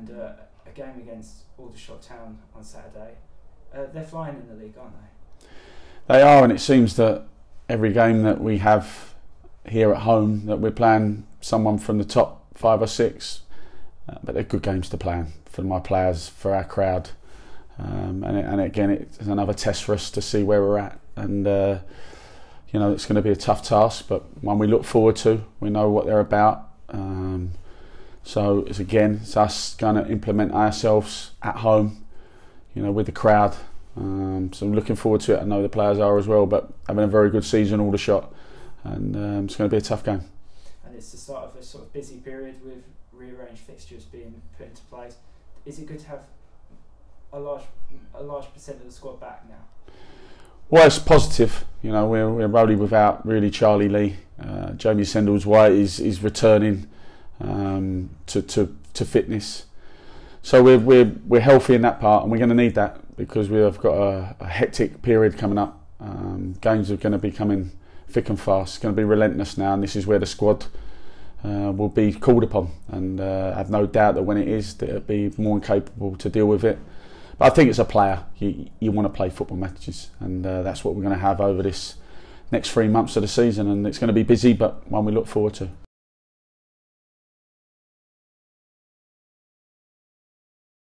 and uh, a game against Aldershot Town on Saturday. Uh, they're flying in the league, aren't they? They are, and it seems that every game that we have here at home that we're playing someone from the top five or six, uh, but they're good games to play for my players, for our crowd, um, and, it, and again it's another test for us to see where we're at, and uh, you know it's going to be a tough task, but one we look forward to. We know what they're about. So it's again, it's us going to implement ourselves at home, you know, with the crowd. Um, so I'm looking forward to it. I know the players are as well, but having a very good season, Aldershot, and um, it's going to be a tough game. And it's the start of a sort of busy period with rearranged fixtures being put into place. Is it good to have a large, a large percent of the squad back now? Well, it's positive. You know, we're, we're only without really Charlie Lee. Uh, Jamie Sendles White is, is returning um, to, to, to fitness. So we're, we're, we're healthy in that part, and we're going to need that because we've got a, a hectic period coming up. Um, games are going to be coming thick and fast. It's going to be relentless now, and this is where the squad uh, will be called upon. And uh, I have no doubt that when it is, that it'll be more capable to deal with it. But I think it's a player. You, you want to play football matches, and uh, that's what we're going to have over this next three months of the season. And it's going to be busy, but one we look forward to.